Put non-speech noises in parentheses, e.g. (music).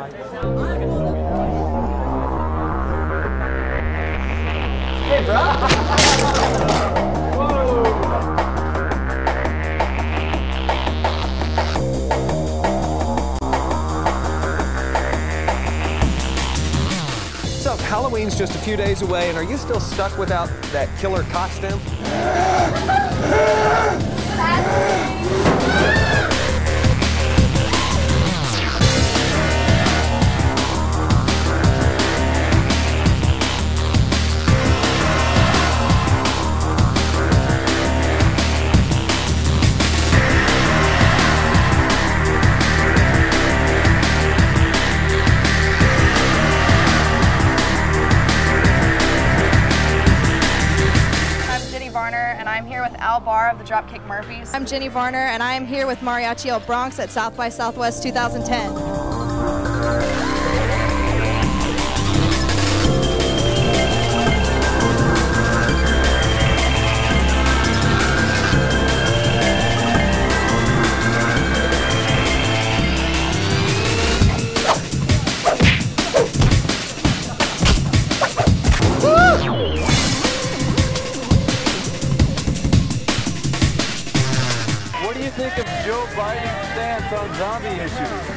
So, Halloween's just a few days away, and are you still stuck without that killer costume? (laughs) Varner, and I'm here with Al Barr of the Dropkick Murphys. I'm Jenny Varner, and I am here with Mariachi El Bronx at South by Southwest 2010. You think of Joe Biden's stance on zombie issues?